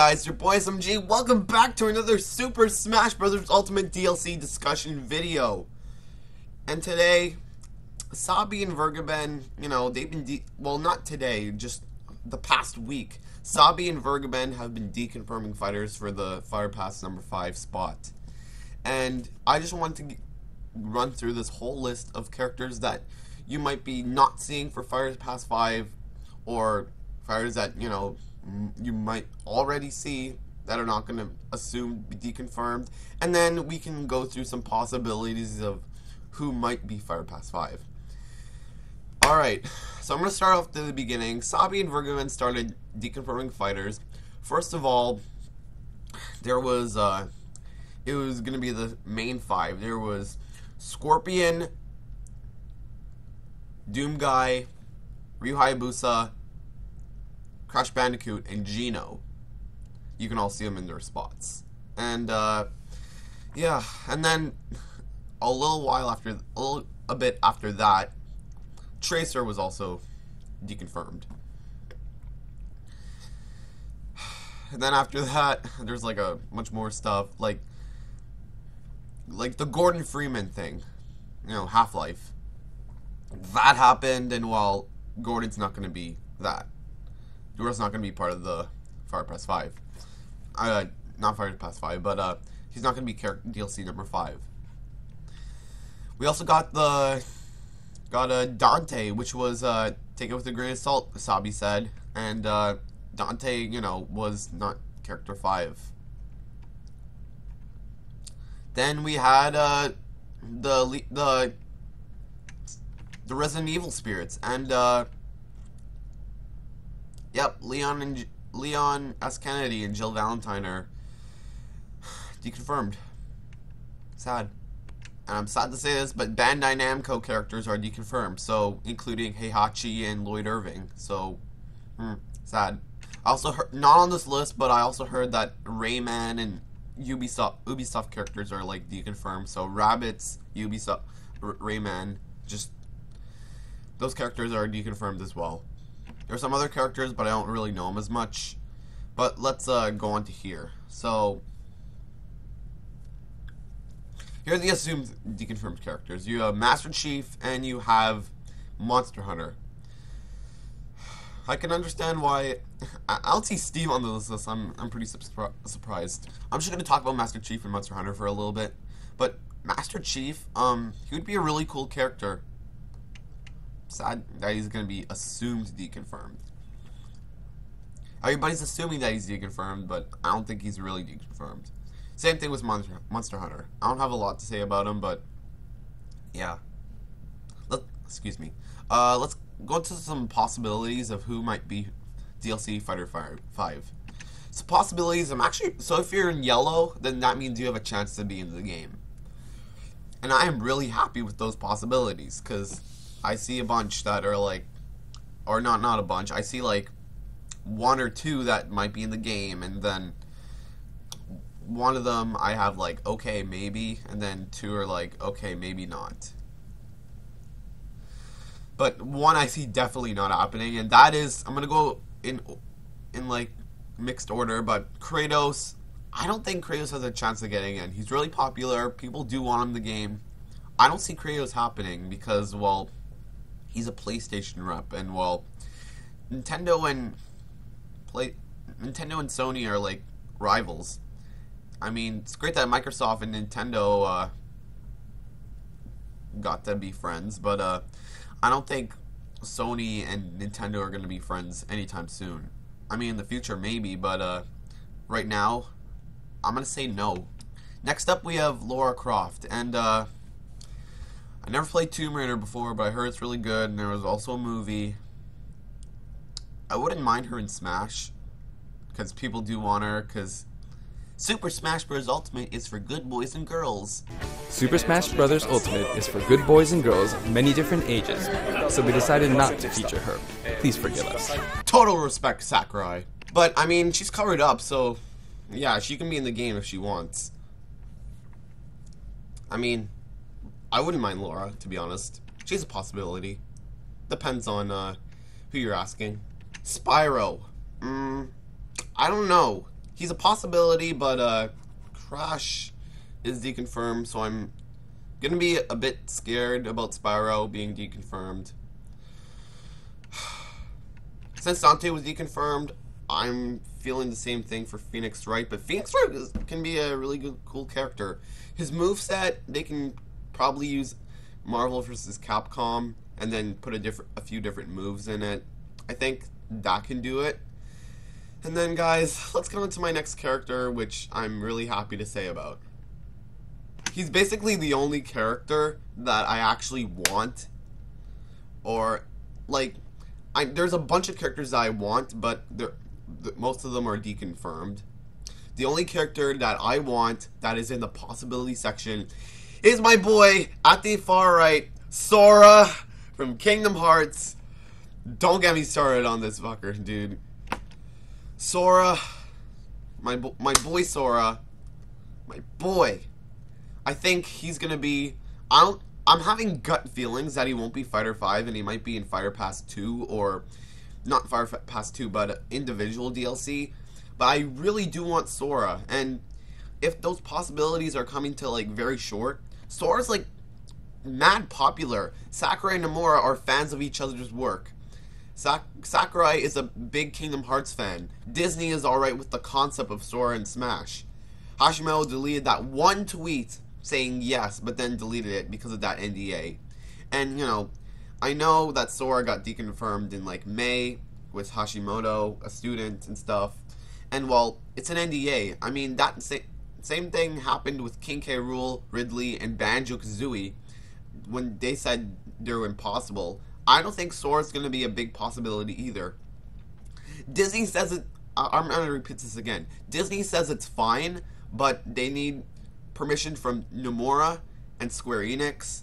guys, your boy SMG. Welcome back to another Super Smash Bros. Ultimate DLC discussion video. And today, Sabi and Vergeben, you know, they've been, well, not today, just the past week. Sabi and Vergeben have been deconfirming fighters for the Fire Pass number 5 spot. And I just want to run through this whole list of characters that you might be not seeing for Fire Pass 5 or fighters that, you know, you might already see that are not going to assume be deconfirmed. And then we can go through some possibilities of who might be Fire Pass 5. Alright, so I'm going to start off to the beginning. Sabi and Vergeben started deconfirming fighters. First of all, there was, uh, it was going to be the main five. There was Scorpion, Doom Guy, Ryu Hayabusa, Crash Bandicoot, and Geno. You can all see them in their spots. And, uh, yeah, and then a little while after, a, little, a bit after that, Tracer was also deconfirmed. And then after that, there's like a much more stuff, like, like the Gordon Freeman thing, you know, Half Life. That happened, and well, Gordon's not going to be that. Gordon's not going to be part of the Fire Pass 5. Uh, not Fire Pass 5, but uh, he's not going to be DLC number 5. We also got the got a uh, Dante, which was uh, take it with a grain of salt, Sabi said, and uh, Dante, you know, was not character 5. Then we had uh, the the the Resident Evil spirits, and uh, yep, Leon and Leon S. Kennedy and Jill Valentine are deconfirmed. Sad. And I'm sad to say this, but Bandai Namco characters are deconfirmed, so including Heihachi and Lloyd Irving. So, hmm, sad. Also not on this list, but I also heard that Rayman and Ubisoft Ubisoft characters are like deconfirmed. So Rabbids, Ubisoft, R- Rayman, just those characters are deconfirmed as well. There are some other characters, but I don't really know them as much. But let's uh, go on to here. So here are the assumed deconfirmed characters. You have Master Chief and you have Monster Hunter. I can understand why. I don't see Steve on the list. I'm I'm pretty surprised. I'm just gonna talk about Master Chief and Monster Hunter for a little bit, but Master Chief, um, he would be a really cool character. Sad that he's gonna be assumed deconfirmed. Everybody's assuming that he's deconfirmed, but I don't think he's really deconfirmed. Same thing with Monster Monster Hunter. I don't have a lot to say about him, but yeah. Let excuse me. Uh, let's go into some possibilities of who might be DLC Fighter 5. So possibilities, I'm actually, so if you're in yellow, then that means you have a chance to be in the game. And I am really happy with those possibilities, because I see a bunch that are like, or not, not a bunch, I see like one or two that might be in the game, and then one of them I have like, okay, maybe, and then two are like, okay, maybe not but one I see definitely not happening, and that is I'm gonna go in in like mixed order, but Kratos. I don't think Kratos has a chance of getting in. He's really popular. People do want him the game. I don't see Kratos happening because well, he's a PlayStation rep, and while Nintendo and play Nintendo and Sony are like rivals. I mean, it's great that Microsoft and Nintendo uh, got to be friends, but uh, I don't think Sony and Nintendo are going to be friends anytime soon. I mean, in the future, maybe, but uh, right now, I'm going to say no. Next up, we have Laura Croft, and uh, I never played Tomb Raider before, but I heard it's really good, and there was also a movie. I wouldn't mind her in Smash, because people do want her, because Super Smash Bros. Ultimate is for good boys and girls. Super Smash Bros. Ultimate is for good boys and girls of many different ages, so we decided not to feature her. Please forgive us. Total respect, Sakurai. But, I mean, she's covered up, so yeah, she can be in the game if she wants. I mean, I wouldn't mind Laura, to be honest. She's a possibility. Depends on uh, who you're asking. Spyro. Mm, I don't know he's a possibility, but uh, Crash is deconfirmed, so I'm gonna be a bit scared about Spyro being deconfirmed. Since Dante was deconfirmed, I'm feeling the same thing for Phoenix Wright, but Phoenix Wright is, can be a really good, cool character. His move set, they can probably use Marvel versus Capcom and then put a different, a few different moves in it. I think that can do it. And then, guys, let's go into my next character, which I'm really happy to say about. He's basically the only character that I actually want, or like, I, there's a bunch of characters that I want, but the, most of them are deconfirmed. The only character that I want that is in the possibility section is my boy at the far right, Sora from Kingdom Hearts. Don't get me started on this fucker, dude. Sora, my bo- my boy Sora, my boy. I think he's gonna be. I don't. I'm having gut feelings that he won't be Fighter Five and he might be in Fighter Pass Two or not Fighter Pass Two, but individual DLC. But I really do want Sora, and if those possibilities are coming to like very short, Sora's like mad popular. Sakurai and Nomura are fans of each other's work. Sak- Sakurai is a big Kingdom Hearts fan. Disney is alright with the concept of Sora and Smash. Hashimoto deleted that one tweet saying yes, but then deleted it because of that NDA. And, you know, I know that Sora got deconfirmed in like May with Hashimoto, a student, and stuff. And well, it's an NDA. I mean, that same thing happened with King K. Rool, Ridley, and Banjo Kazooie when they said they're impossible. I don't think Sora's going to be a big possibility either. Disney says it. I'm going to repeat this again. Disney says it's fine, but they need permission from Nomura and Square Enix.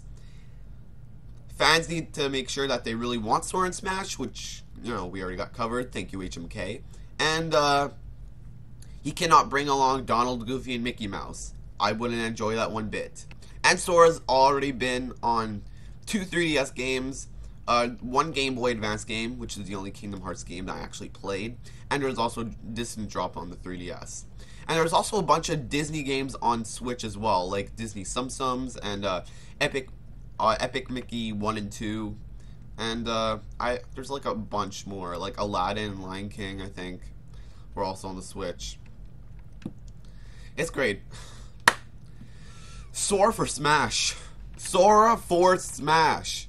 Fans need to make sure that they really want Sora and Smash, which, you know, we already got covered. Thank you, HMK. And, uh, he cannot bring along Donald, Goofy, and Mickey Mouse. I wouldn't enjoy that one bit. And Sora's already been on two 3DS games, uh, one Game Boy Advance game, which is the only Kingdom Hearts game that I actually played, and there's also Distant Drop on the 3DS. And there's also a bunch of Disney games on Switch as well, like Disney Tsum Tsums and uh, Epic, uh, Epic Mickey One and Two, and uh, I there's like a bunch more, like Aladdin, Lion King, I think, were also on the Switch. It's great. Sora for Smash. Sora for Smash.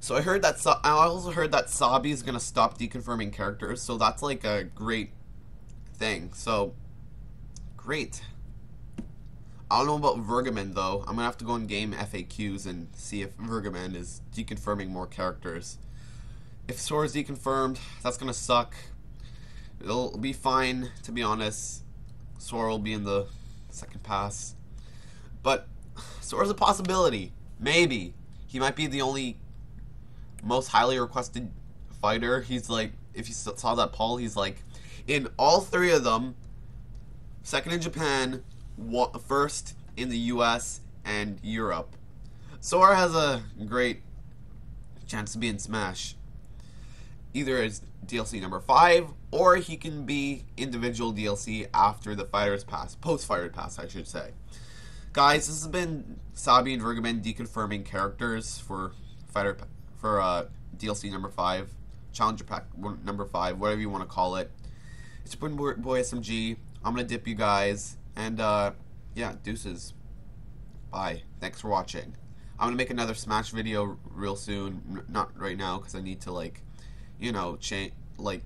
So I heard that. Sa- I also heard that Sabi is gonna stop deconfirming characters. So that's like a great thing. So great. I don't know about Vergaman though. I'm gonna have to go in GameFAQs and see if Vergaman is deconfirming more characters. If Sora's deconfirmed, that's gonna suck. It'll be fine, to be honest. Sora will be in the second pass. But Sora's a possibility. Maybe. He might be the only most highly requested fighter. He's like, if you saw that poll, he's like, in all three of them, second in Japan, first in the US and Europe. Sora has a great chance to be in Smash. Either as DLC number 5, or he can be individual DLC after the Fighters Pass, post Fighter Pass, I should say. Guys, this has been Sabi and Vergaman deconfirming characters for Fighter for uh, DLC number 5, Challenger Pack number 5, whatever you want to call it. It's been Boy SMG. I'm to dip you guys, and uh, yeah, deuces. Bye. Thanks for watching. I'm to make another Smash video real soon. Not right now, because I need to, like, you know, change, like,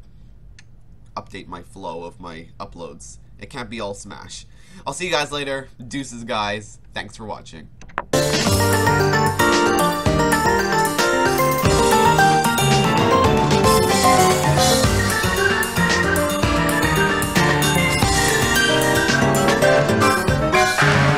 update my flow of my uploads. It can't be all Smash. I'll see you guys later. Deuces, guys. Thanks for watching.